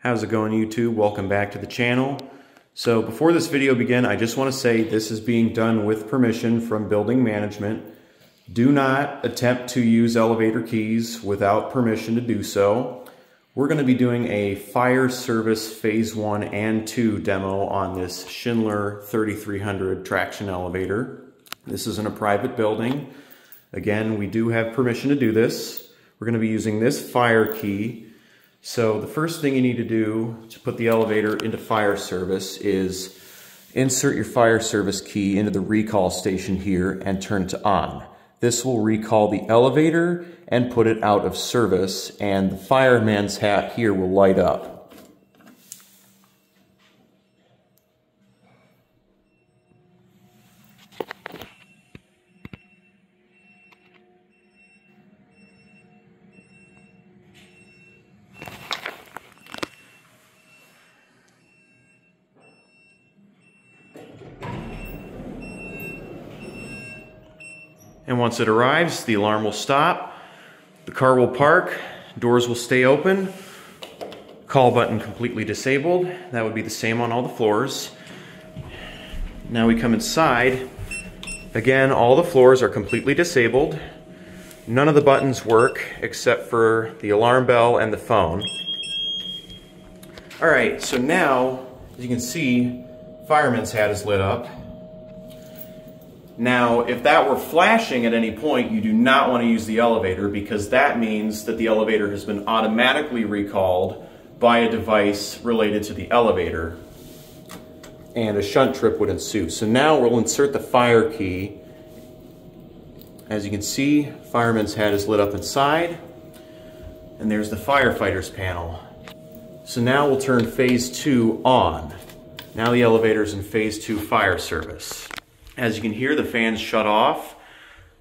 How's it going YouTube? Welcome back to the channel. So before this video begin, I just want to say this is being done with permission from building management. Do not attempt to use elevator keys without permission to do so. We're going to be doing a fire service phase one and two demo on this Schindler 3300 traction elevator. This is in a private building. Again, we do have permission to do this. We're going to be using this fire key so the first thing you need to do to put the elevator into fire service is insert your fire service key into the recall station here and turn it to on. This will recall the elevator and put it out of service and the fireman's hat here will light up. And once it arrives, the alarm will stop, the car will park, doors will stay open, call button completely disabled. That would be the same on all the floors. Now we come inside. Again, all the floors are completely disabled. None of the buttons work except for the alarm bell and the phone. All right, so now, as you can see, fireman's hat is lit up. Now, if that were flashing at any point, you do not want to use the elevator because that means that the elevator has been automatically recalled by a device related to the elevator and a shunt trip would ensue. So now we'll insert the fire key. As you can see, fireman's hat is lit up inside and there's the firefighter's panel. So now we'll turn phase two on. Now the elevator's in phase two fire service. As you can hear, the fans shut off.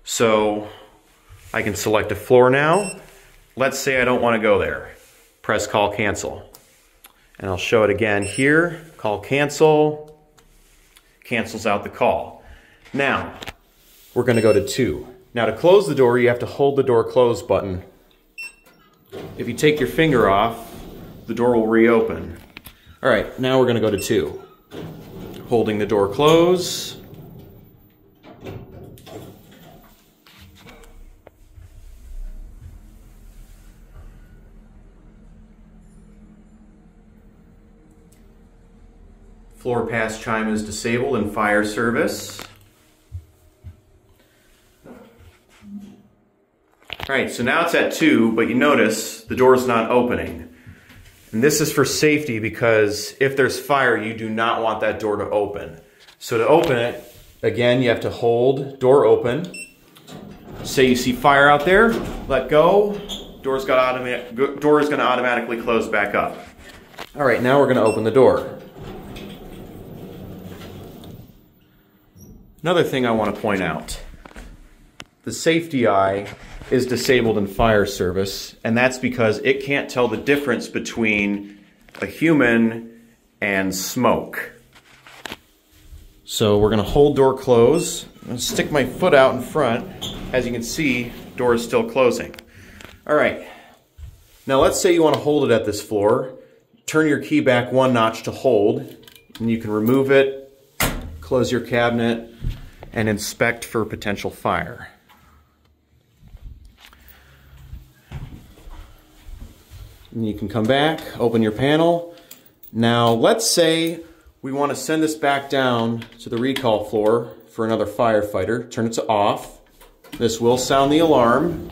So I can select a floor now. Let's say I don't want to go there. Press call cancel. And I'll show it again here. Call cancel. Cancels out the call. Now, we're going to go to two. Now to close the door, you have to hold the door close button. If you take your finger off, the door will reopen. All right, now we're going to go to two. Holding the door close, Floor pass chime is disabled in fire service. All right, so now it's at two, but you notice the door is not opening. And this is for safety because if there's fire, you do not want that door to open. So to open it, again, you have to hold door open. Say you see fire out there, let go, door's got door is gonna automatically close back up. All right, now we're gonna open the door. Another thing I want to point out. The safety eye is disabled in fire service, and that's because it can't tell the difference between a human and smoke. So we're going to hold door close. I'm stick my foot out in front. As you can see, door is still closing. All right. Now let's say you want to hold it at this floor. Turn your key back one notch to hold, and you can remove it, close your cabinet, and inspect for potential fire. And you can come back, open your panel. Now, let's say we want to send this back down to the recall floor for another firefighter. Turn it to off. This will sound the alarm.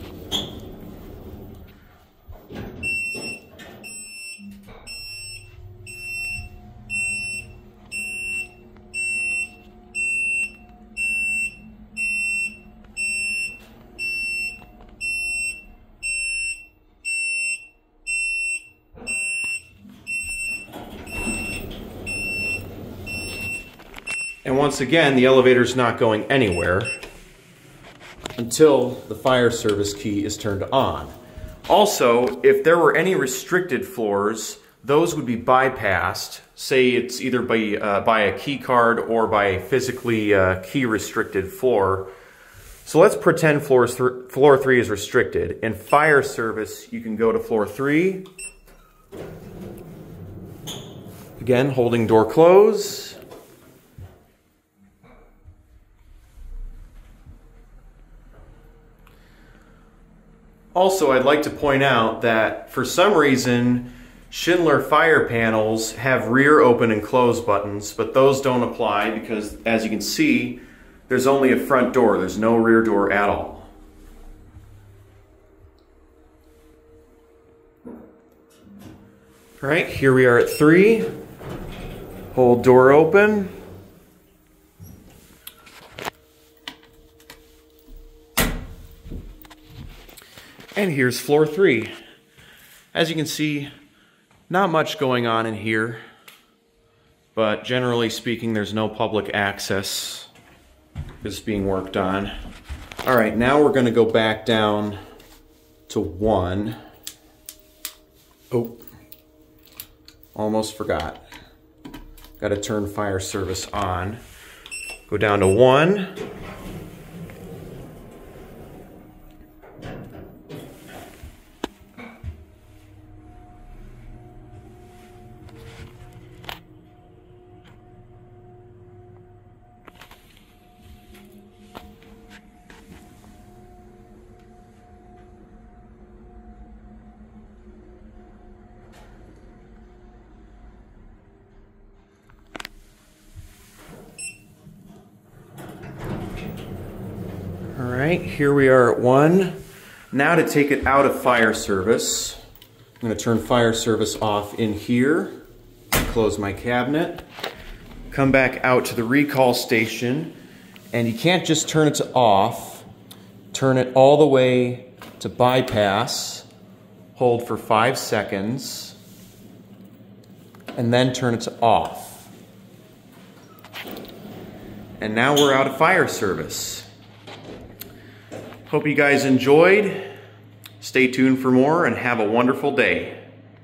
And once again, the elevator's not going anywhere until the fire service key is turned on. Also, if there were any restricted floors, those would be bypassed. Say it's either by, uh, by a key card or by a physically uh, key restricted floor. So let's pretend floor, th floor three is restricted. In fire service, you can go to floor three, Again, holding door closed. Also, I'd like to point out that for some reason, Schindler fire panels have rear open and close buttons, but those don't apply because as you can see, there's only a front door. There's no rear door at all. All right, here we are at three. Hold door open. And here's floor three. As you can see, not much going on in here, but generally speaking, there's no public access is being worked on. All right, now we're gonna go back down to one. Oh, almost forgot. Got to turn fire service on. Go down to one. Right, here we are at one. Now to take it out of fire service, I'm gonna turn fire service off in here, close my cabinet, come back out to the recall station, and you can't just turn it to off, turn it all the way to bypass, hold for five seconds, and then turn it to off. And now we're out of fire service. Hope you guys enjoyed. Stay tuned for more and have a wonderful day.